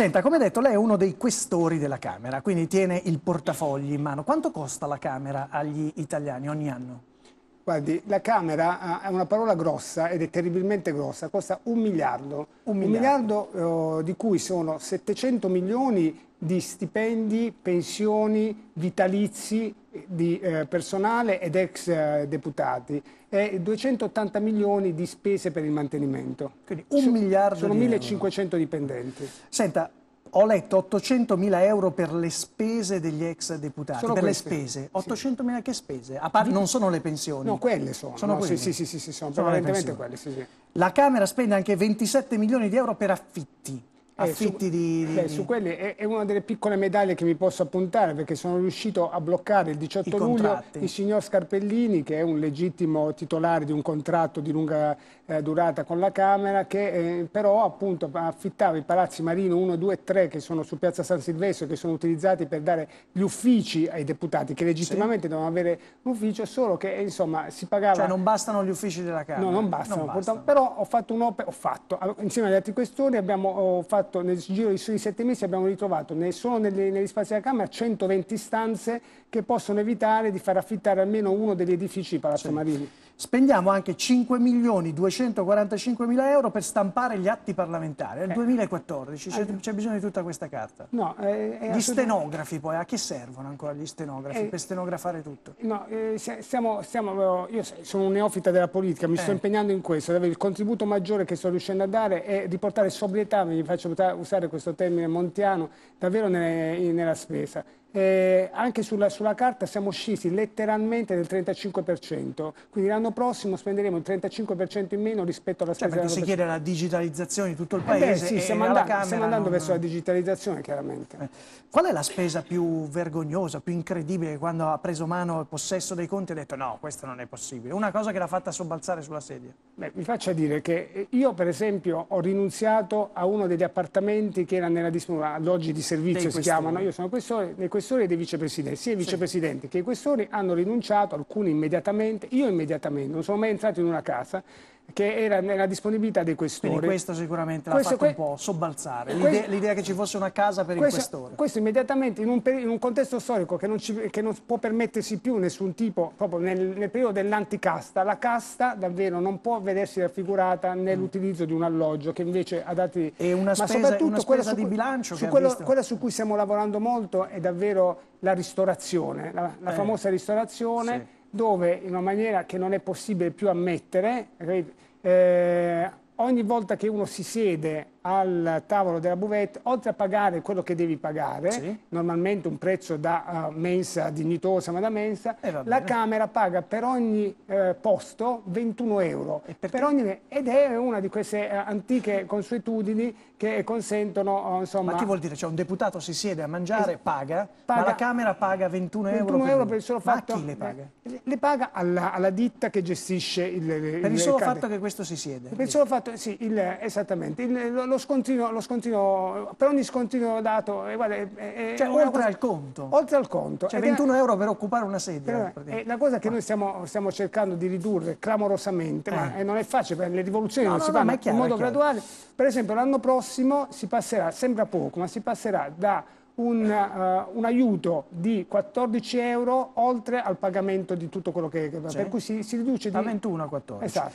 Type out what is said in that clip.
Senta, come detto, lei è uno dei questori della Camera, quindi tiene il portafogli in mano. Quanto costa la Camera agli italiani ogni anno? Guardi, la Camera è una parola grossa ed è terribilmente grossa, costa un miliardo. Un miliardo, un miliardo eh, di cui sono 700 milioni di stipendi, pensioni, vitalizi di eh, personale ed ex eh, deputati e 280 milioni di spese per il mantenimento. Quindi un sono, miliardo Sono 1500 dipendenti. Senta, ho letto 800 mila euro per le spese degli ex deputati. Sono per queste. le spese. 800 mila che spese? A parte, non sono le pensioni. No, quelle sono. sono no, quelle? Sì, sì, sì, sì, sono, sono prevalentemente quelle. Sì, sì. La Camera spende anche 27 milioni di euro per affitti. Eh, affitti su, di, di... Beh, su quelli è, è, una delle piccole medaglie che mi posso appuntare perché sono riuscito a bloccare il 18 luglio il signor Scarpellini che è un legittimo titolare di un contratto di lunga eh, durata con la Camera che eh, però appunto affittava i palazzi Marino 1, 2 e 3 che sono su piazza San Silvestro che sono utilizzati per dare gli uffici ai deputati che legittimamente sì. devono avere un ufficio solo che insomma si pagava cioè non bastano gli uffici della Camera no non bastano, non bastano. però ho fatto un'opera ho fatto insieme agli altri questori abbiamo fatto fatto nel giro di sette mesi abbiamo ritrovato solo negli, negli spazi della Camera 120 stanze che possono evitare di far affittare almeno uno degli edifici di Palazzo sì. Marini. Spendiamo anche 5 milioni 245 mila euro per stampare gli atti parlamentari. Nel eh. 2014 c'è, bisogno di tutta questa carta. No, eh, gli stenografi poi, a che servono ancora gli stenografi eh, per stenografare tutto? No, eh, stiamo, stiamo, io sono un neofita della politica, mi sto eh. impegnando in questo, il contributo maggiore che sto riuscendo a dare è riportare sobrietà, mi faccio usare questo termine montiano, davvero nella spesa. Eh, anche sulla, sulla, carta siamo scesi letteralmente del 35%, quindi l'anno prossimo spenderemo il 35% in meno rispetto alla cioè, spesa. Cioè, perché si chiede la digitalizzazione di tutto il paese. Eh beh, sì, stiamo, andando, stiamo andando non... verso la digitalizzazione chiaramente. Eh. Qual è la spesa più vergognosa, più incredibile quando ha preso mano il possesso dei conti e ha detto no, questo non è possibile? Una cosa che l'ha fatta sobbalzare sulla sedia. Beh, vi faccio dire che io per esempio ho rinunziato a uno degli appartamenti che era nella disponibilità, alloggi di servizio si chiamano, io sono questore, questori e dei vicepresidenti, sia i vicepresidenti sì. che i questori hanno rinunciato, alcuni immediatamente, io immediatamente, non sono mai entrato in una casa che era nella disponibilità dei questori. Quindi questo sicuramente l'ha fatto un po' sobbalzare, l'idea che ci fosse una casa per questo, il questore. Questo immediatamente in un, in un contesto storico che non, ci, che non, può permettersi più nessun tipo, proprio nel, nel periodo dell'anticasta, la casta davvero non può vedersi raffigurata nell'utilizzo di un alloggio che invece ha dati... E una spesa, ma soprattutto una spesa di bilancio su quello, quella su cui stiamo lavorando molto è davvero la ristorazione, la, la eh. famosa ristorazione. Sì dove in una maniera che non è possibile più ammettere, eh, ogni volta che uno si siede al tavolo della buvette, oltre a pagare quello che devi pagare, sì. normalmente un prezzo da uh, mensa dignitosa, ma da mensa, eh, la Camera paga per ogni eh, posto 21 euro. Per ogni, ed è una di queste uh, antiche consuetudini che consentono, uh, insomma... Ma che vuol dire? Cioè un deputato si siede a mangiare, paga, paga, ma la Camera paga 21, 21 euro, euro per, il solo fatto... Ma chi le paga? Le, le paga alla, alla, ditta che gestisce il... il per il solo fatto che questo si siede? Per il solo fatto, sì, il, esattamente. Il, lo scontrino, lo scontrino, per ogni scontrino dato, eh, guarda, è, cioè, oltre cosa, al conto. Oltre al conto. Cioè 21 è, euro per occupare una sedia. È la cosa che noi stiamo, stiamo, cercando di ridurre clamorosamente, eh. ma non è facile, perché le rivoluzioni no, non no, si fanno in modo graduale. Per esempio l'anno prossimo si passerà, sembra poco, ma si passerà da un, uh, un, aiuto di 14 euro oltre al pagamento di tutto quello che... che. Per cui si, si riduce da 21 a 14. Esatto.